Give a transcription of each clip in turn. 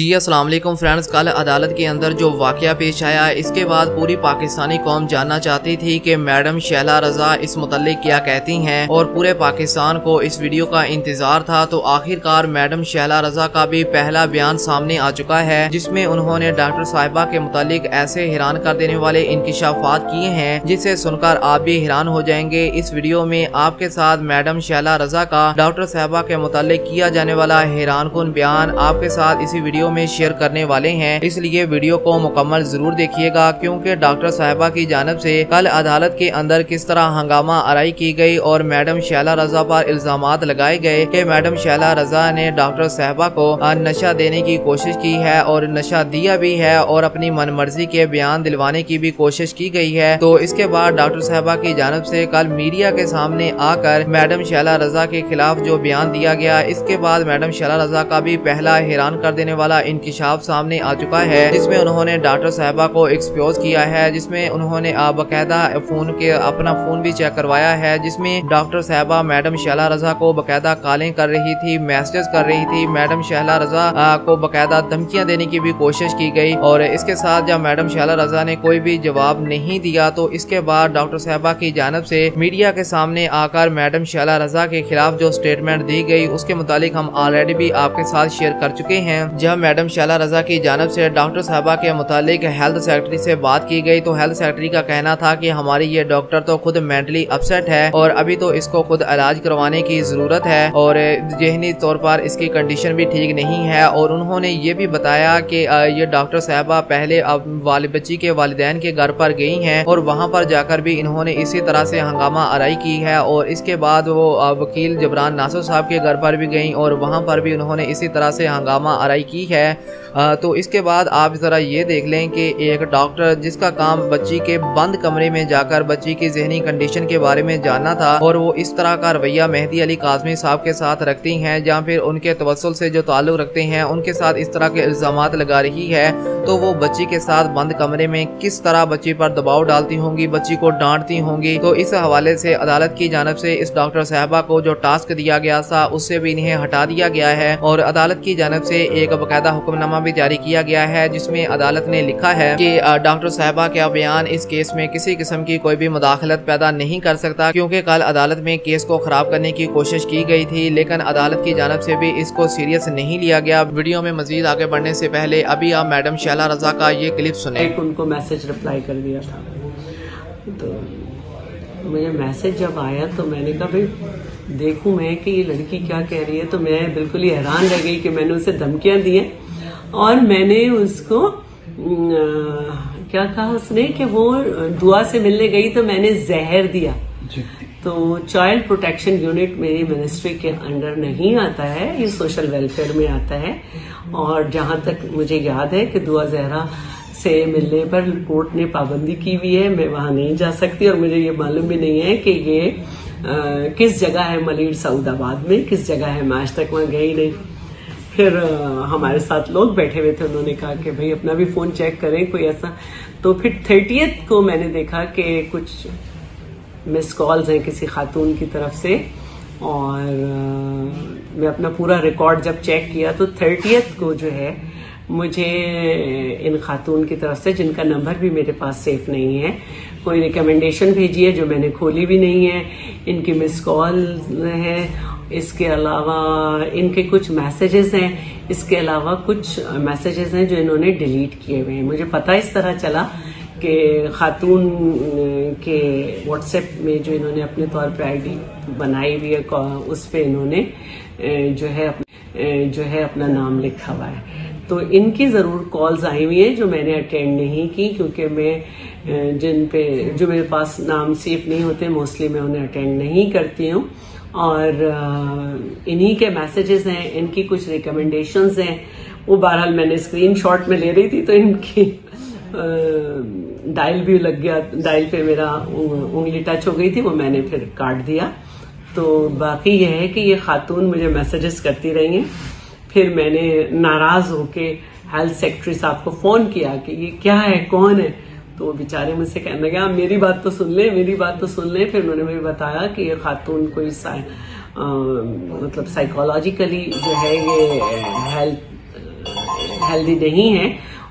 जी वालेकुम फ्रेंड्स। कल अदालत के अंदर जो वाक़ पेश आया, इसके बाद पूरी पाकिस्तानी कौम जानना चाहती थी कि मैडम शैला रजा इस मुतल क्या कहती हैं और पूरे पाकिस्तान को इस वीडियो का इंतज़ार था। तो आखिरकार मैडम शैला रजा का भी पहला बयान सामने आ चुका है, जिसमें उन्होंने डॉक्टर साहिबा के मुतालिक ऐसे हैरान कर देने वाले इंकशाफात किए हैं, जिसे सुनकर आप भी हैरान हो जाएँगे। इस वीडियो में आपके साथ मैडम शैला रजा का, डॉक्टर साहिबा के मुतालिक किया जाने वाला हैरान कन बयान आपके साथ इसी वीडियो में शेयर करने वाले हैं। इसलिए वीडियो को मुकम्मल ज़रूर देखिएगा, क्योंकि डॉक्टर साहिबा की जानब से कल अदालत के अंदर किस तरह हंगामा आरई की गई और मैडम शैला रजा पर इल्ज़ाम लगाए गए कि मैडम शैला रजा ने डॉक्टर साहिबा को नशा देने की कोशिश की है और नशा दिया भी है और अपनी मन मर्ज़ी के बयान दिलवाने की भी कोशिश की गई है। तो इसके बाद डॉक्टर साहबा की जानब से कल मीडिया के सामने आकर मैडम शैला रजा के खिलाफ जो बयान दिया गया, इसके बाद मैडम शैला रजा का भी पहला हैरान कर देने वाला इंकशाफ सामने आ चुका है, जिसमें उन्होंने डॉक्टर साहबा को एक्सपोज किया है, जिसमें उन्होंने बाकायदा फ़ोन के, अपना फ़ोन भी चेक करवाया है, जिसमें डॉक्टर साहबा, मैडम शैला रजा को बाकायदा कॉलिंग कर रही थी मैसेज कर रही थी, मैडम शैला रजा को बाकायदा धमकियाँ देने की भी कोशिश की गई, और इसके साथ जब मैडम शैला रजा ने कोई भी जवाब नहीं दिया तो इसके बाद डॉक्टर साहबा की जानब से मीडिया के सामने आकर मैडम शैला रजा के खिलाफ जो स्टेटमेंट दी गई, उसके मुतालिक हम ऑलरेडी भी आपके साथ शेयर कर चुके हैं। जब मैडम शाला रजा की जानब से डॉक्टर साहबा के मुतालिक हेल्थ सेक्रेटरी से बात की गई तो हेल्थ सेक्रेटरी का कहना था कि हमारी ये डॉक्टर तो खुद मेंटली अपसेट है और अभी तो इसको खुद इलाज करवाने की ज़रूरत है और जहनी तौर पर इसकी कंडीशन भी ठीक नहीं है और उन्होंने ये भी बताया कि ये डॉक्टर साहबा पहले अब वाल, बच्ची के वालदेन के घर पर गई हैं और वहाँ पर जाकर भी इन्होंने इसी तरह से हंगामा आरई की है और इसके बाद वो वकील जबरान नासर साहब के घर पर भी गई और वहाँ पर भी उन्होंने इसी तरह से हंगामा आरई की है। तो इसके बाद आप ज़रा ये देख लें कि एक डॉक्टर जिसका काम बच्ची के बंद कमरे में जाकर बच्ची की जहनी कंडीशन के बारे में जानना था और वो इस तरह का रवैया मेहदी अली काजमी साहब के साथ रखती हैं जहाँ फिर उनके तवसल से जो ताल्लुक़ रखते हैं, उनके साथ इस तरह के इल्ज़ाम लगा रही है तो वो बच्ची के साथ बंद कमरे में किस तरह बच्ची पर दबाव डालती होंगी, बच्ची को डांटती होंगी? तो इस हवाले से अदालत की जानब से इस डॉक्टर साहबा को जो टास्क दिया गया था, उससे भी इन्हें हटा दिया गया है और अदालत की जानब से एक बाकायदा हुक्मनामा भी जारी किया गया है, जिसमें अदालत ने लिखा है कि डॉक्टर साहबा का बयान इस केस में किसी किस्म की कोई भी मुदाखलत पैदा नहीं कर सकता, क्योंकि कल अदालत में केस को खराब करने की कोशिश की गई थी, लेकिन अदालत की जानब से भी इसको सीरियस नहीं लिया गया। वीडियो में मजीद आगे बढ़ने से पहले अभी आप मैडम शैला रजा का ये क्लिप सुने। उनको मैसेज रिप्लाई कर दिया था। तो मुझे मैसेज जब आया तो मैंने कहा भाई देखूँ मैं कि ये लड़की क्या कह रही है। तो मैं बिल्कुल ही हैरान रह गई कि मैंने उसे धमकियाँ दी हैं। और मैंने उसको क्या कहा उसने कि वो दुआ से मिलने गई तो मैंने जहर दिया। तो चाइल्ड प्रोटेक्शन यूनिट मेरी मिनिस्ट्री के अंडर नहीं आता है ये सोशल वेलफेयर में आता है। और जहाँ तक मुझे याद है कि दुआ जहरा से मिलने पर कोर्ट ने पाबंदी की हुई है मैं वहाँ नहीं जा सकती और मुझे ये मालूम भी नहीं है कि ये आ, किस जगह है मलिर सऊदाबाद में किस जगह है मैं आज तक वहाँ गई नहीं। फिर आ, हमारे साथ लोग बैठे हुए थे उन्होंने कहा कि भाई अपना भी फ़ोन चेक करें कोई ऐसा। तो फिर थर्टियथ को मैंने देखा कि कुछ मिस कॉल्स हैं किसी खातून की तरफ़ से और आ, मैं अपना पूरा रिकॉर्ड जब चेक किया तो थर्टियथ को जो है मुझे इन खातून की तरफ़ से, जिनका नंबर भी मेरे पास सेफ़ नहीं है, कोई रिकमेंडेशन भेजी है जो मैंने खोली भी नहीं है। इनकी मिस कॉल है, इसके अलावा इनके कुछ मैसेजेस हैं, इसके अलावा कुछ मैसेजेस हैं जो इन्होंने डिलीट किए हुए हैं। मुझे पता इस तरह चला कि खातून के व्हाट्सएप में जो इन्होंने अपने तौर पे आईडी बनाई हुई है उस पर इन्होंने जो है जो है अपना नाम लिखा हुआ है। तो इनकी ज़रूर कॉल्स आई हुई है जो मैंने अटेंड नहीं की, क्योंकि मैं जिन पे, जो मेरे पास नाम सेफ़ नहीं होते मोस्टली मैं उन्हें अटेंड नहीं करती हूँ। और इन्हीं के मैसेजेस हैं, इनकी कुछ रिकमेंडेशंस हैं। वो बहरहाल मैंने स्क्रीन शॉट में ले रही थी तो इनकी डायल भी लग गया डायल पे मेरा उंगली टच हो गई थी, वो मैंने फिर काट दिया। तो बाकी यह है कि ये खातून मुझे मैसेजेस करती रही हैं। फिर मैंने नाराज़ होके हेल्थ सेक्रेटरी साहब को फ़ोन किया कि ये क्या है कौन है? तो वो बेचारे मुझसे कहने लगे आप मेरी बात तो सुन ले मेरी बात तो सुन ले। फिर उन्होंने मुझे बताया कि ये खातून कोई आ, मतलब साइकोलॉजिकली जो है ये हेल्थ हेल्दी नहीं है।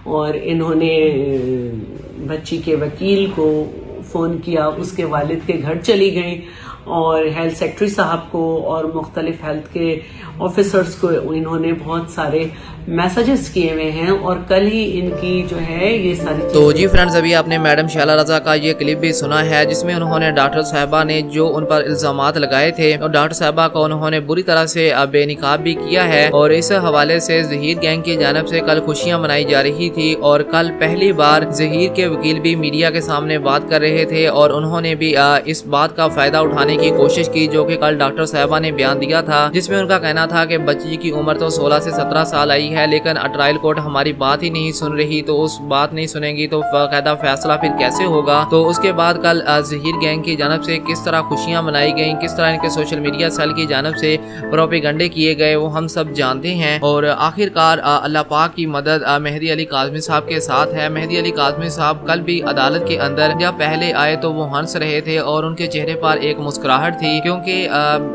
और इन्होंने बच्ची के वकील को फ़ोन किया उसके वालिद के घर चली गई। और हेल्थ सेक्रेटरी साहब को और मुख्तलिफ़ हेल्थ के ऑफिसर्स को इन्होंने बहुत सारे मैसेजेस किए हुए हैं और कल ही इनकी जो है ये सारी तो जी फ्रेंड्स अभी आपने मैडम शाला रजा का ये क्लिप भी सुना है, जिसमें उन्होंने डॉक्टर साहबा ने जो उन पर इल्ज़ाम लगाए थे, और डॉक्टर साहबा को उन्होंने बुरी तरह से बेनकाब भी किया है। और इस हवाले से जहीर गैंग की जानब से कल खुशियाँ मनाई जा रही थी, और कल पहली बार जहीर के वकील भी मीडिया के सामने बात कर रहे थे, और उन्होंने भी इस बात का फ़ायदा उठाने की कोशिश की, जो कि कल डॉक्टर साहबा ने बयान दिया था, जिसमें उनका कहना था कि बच्ची की उम्र तो 16 से 17 साल आई है, लेकिन ट्रायल कोर्ट हमारी बात ही नहीं सुन रही तो उस बात नहीं सुनेगी तो बाकायदा फैसला फिर कैसे होगा? तो उसके बाद कल जहीर गैंग की जानब से किस तरह खुशियाँ मनाई गई, किस तरह इनके सोशल मीडिया सेल की जानब से प्रोपेगंडे किए गए, वो हम सब जानते हैं, और आखिरकार अल्लाह पाक की मदद मेहदी अली काजमी साहब के साथ है। मेहदी अली काजमी साहब कल भी अदालत के अंदर जब पहले आए तो वो हंस रहे थे, और उनके चेहरे पर एक मुस्कुराहट थी, क्योंकि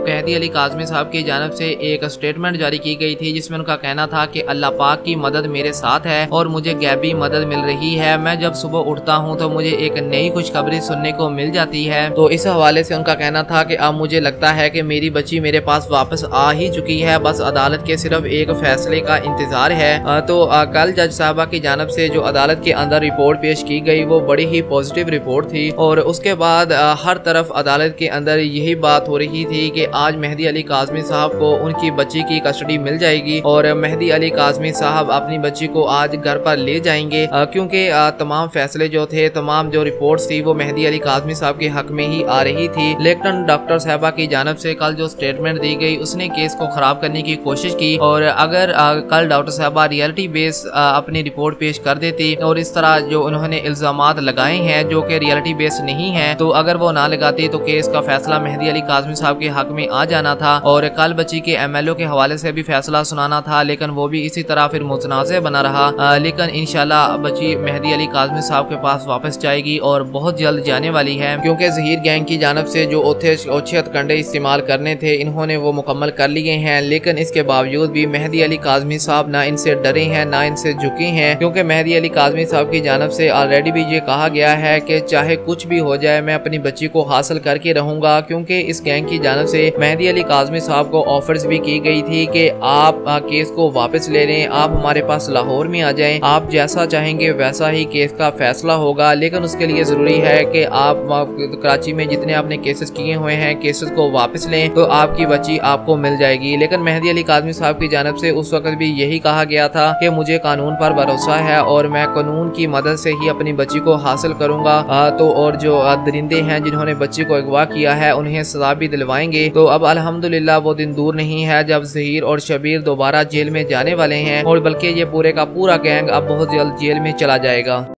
मेहदी अली काजमी साहब की जानब से एक स्टेटमेंट जारी की गई थी, जिसमें उनका कहना था कि अल्लाह पाक की मदद मेरे साथ है और मुझे गैबी मदद मिल रही है। मैं जब सुबह उठता हूँ तो मुझे एक नई खुशखबरी सुनने को मिल जाती है। तो इस हवाले से उनका कहना था कि अब मुझे लगता है कि मेरी बच्ची मेरे पास वापस आ ही चुकी है, बस अदालत के सिर्फ़ एक फैसले का इंतज़ार है। तो कल जज साहबा की जानब से जो अदालत के अंदर रिपोर्ट पेश की गई, वो बड़ी ही पॉजिटिव रिपोर्ट थी और उसके बाद हर तरफ़ अदालत के अंदर यही बात हो रही थी कि आज मेहदी अली काजमी साहब को उनकी बच्ची की कस्टडी मिल जाएगी और मेहदी अली काजमी साहब अपनी बच्ची को आज घर पर ले जाएँगे। क्योंकि तमाम फैसले जो थे, तमाम जो रिपोर्ट थी, वो मेहदी अली काजमी साहब के हक में ही आ रही थी। लेकिन डॉक्टर साहबा की जानब से कल जो स्टेटमेंट दी गई, उसने केस को खराब करने की कोशिश की और अगर कल डॉक्टर साहबा रियलिटी बेस अपनी रिपोर्ट पेश कर देती और इस तरह जो उन्होंने इल्ज़ाम लगाए हैं, जो कि रियलिटी बेस नहीं है तो अगर वो ना लगाती तो केस का फैसला मेहदी अली काजमी साहब के हक में आ जाना था और कल बच्ची के एम एल ओ के हवाले से भी फैसला सुनाना था लेकिन वो भी इसी तरह फिर मुतनाज़ बना रहा। आ, लेकिन इनशाला बच्ची मेहदी अली काजमी साहब के पास वापस जाएगी और बहुत जल्द जाने वाली है क्योंकि जहीर गैंग की जानब से जो ओथे ओछे हथकंडे इस्तेमाल करने थे इन्होंने वो मुकम्मल कर लिए हैं। लेकिन इसके बावजूद भी मेहदी अली काजमी साहब ना इनसे डरे हैं ना इनसे झुके हैं क्योंकि मेहदी अली काजमी साहब की जानब से ऑलरेडी भी ये कहा गया है कि चाहे कुछ भी हो जाए मैं अपनी बच्ची को हासिल करके रहूँगा। क्योंकि इस गैंग की जानब से मेहदी अली काजमी साहब को ऑफर्स भी की गई थी कि आप केस को वापस ले लें, आप हमारे पास लाहौर में आ जाएँ, आप जैसा चाहेंगे वैसा ही केस का फैसला होगा, लेकिन उसके लिए ज़रूरी है कि आप कराची में जितने आपने केसेस किए हुए हैं केसेस को वापस लें तो आपकी बच्ची आपको मिल जाएगी। लेकिन मेहदी अली काजमी साहब की जानब से उस वक्त भी यही कहा गया था कि मुझे कानून पर भरोसा है और मैं कानून की मदद से ही अपनी बच्ची को हासिल करूँगा। तो और जो दरिंदे हैं जिन्होंने बच्ची को अगवा किया है उन्हें सजा भी दिलवाएँगे। तो अब अलहमदुल्ला वो दिन दूर नहीं है जब जहीर और शबीर दोबारा जेल में जाने वाले हैं और बल्कि ये पूरे का पूरा गैंग अब बहुत जल्द जेल में चला जाएगा।